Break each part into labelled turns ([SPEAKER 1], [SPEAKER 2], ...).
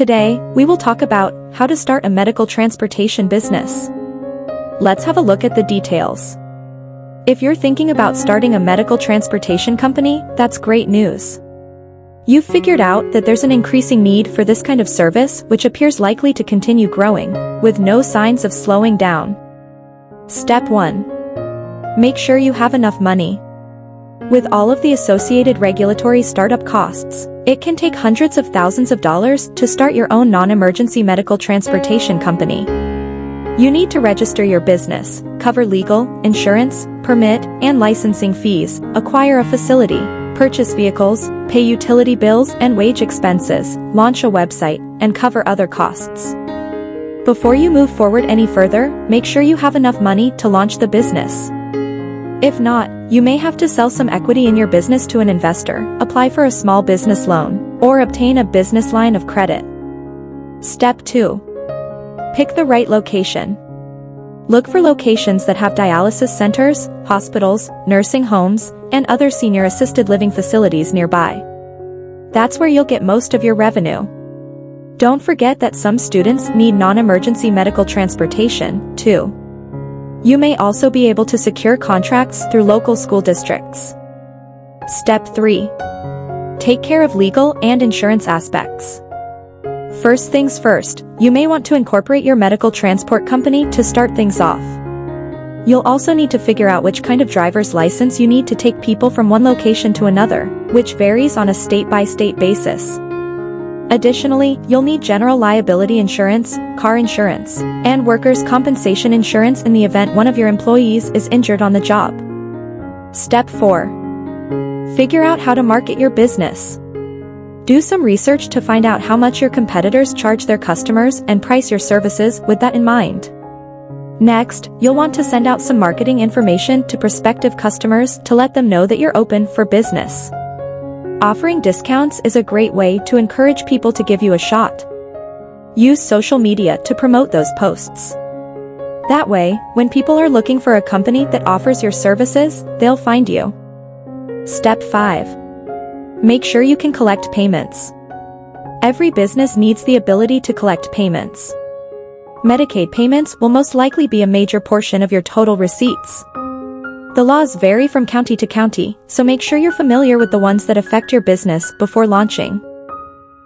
[SPEAKER 1] Today, we will talk about how to start a medical transportation business. Let's have a look at the details. If you're thinking about starting a medical transportation company, that's great news. You've figured out that there's an increasing need for this kind of service which appears likely to continue growing, with no signs of slowing down. Step 1. Make sure you have enough money. With all of the associated regulatory startup costs, it can take hundreds of thousands of dollars to start your own non-emergency medical transportation company. You need to register your business, cover legal, insurance, permit, and licensing fees, acquire a facility, purchase vehicles, pay utility bills and wage expenses, launch a website, and cover other costs. Before you move forward any further, make sure you have enough money to launch the business. If not, you may have to sell some equity in your business to an investor, apply for a small business loan, or obtain a business line of credit. Step 2. Pick the right location. Look for locations that have dialysis centers, hospitals, nursing homes, and other senior assisted living facilities nearby. That's where you'll get most of your revenue. Don't forget that some students need non-emergency medical transportation, too. You may also be able to secure contracts through local school districts. Step 3. Take care of legal and insurance aspects. First things first, you may want to incorporate your medical transport company to start things off. You'll also need to figure out which kind of driver's license you need to take people from one location to another, which varies on a state-by-state -state basis. Additionally, you'll need general liability insurance, car insurance, and workers' compensation insurance in the event one of your employees is injured on the job. Step 4. Figure out how to market your business. Do some research to find out how much your competitors charge their customers and price your services with that in mind. Next, you'll want to send out some marketing information to prospective customers to let them know that you're open for business. Offering discounts is a great way to encourage people to give you a shot. Use social media to promote those posts. That way, when people are looking for a company that offers your services, they'll find you. Step 5. Make sure you can collect payments. Every business needs the ability to collect payments. Medicaid payments will most likely be a major portion of your total receipts. The laws vary from county to county, so make sure you're familiar with the ones that affect your business before launching.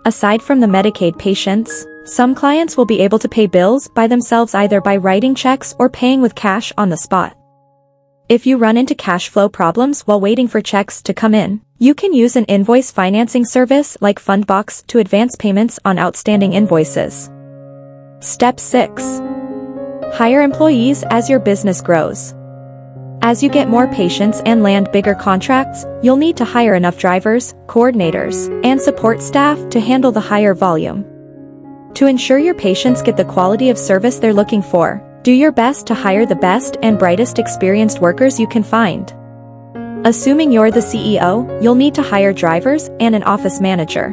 [SPEAKER 1] Aside from the Medicaid patients, some clients will be able to pay bills by themselves either by writing checks or paying with cash on the spot. If you run into cash flow problems while waiting for checks to come in, you can use an invoice financing service like Fundbox to advance payments on outstanding invoices. Step 6. Hire employees as your business grows. As you get more patients and land bigger contracts, you'll need to hire enough drivers, coordinators, and support staff to handle the higher volume. To ensure your patients get the quality of service they're looking for, do your best to hire the best and brightest experienced workers you can find. Assuming you're the CEO, you'll need to hire drivers and an office manager.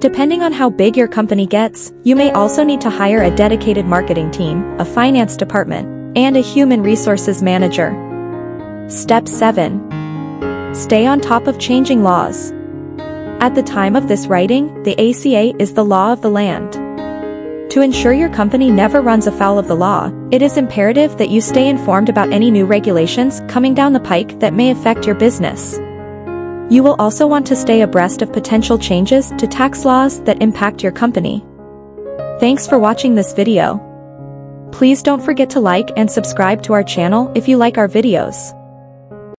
[SPEAKER 1] Depending on how big your company gets, you may also need to hire a dedicated marketing team, a finance department, and a human resources manager. Step 7. Stay on top of changing laws. At the time of this writing, the ACA is the law of the land. To ensure your company never runs afoul of the law, it is imperative that you stay informed about any new regulations coming down the pike that may affect your business. You will also want to stay abreast of potential changes to tax laws that impact your company. Thanks for watching this video. Please don't forget to like and subscribe to our channel if you like our videos.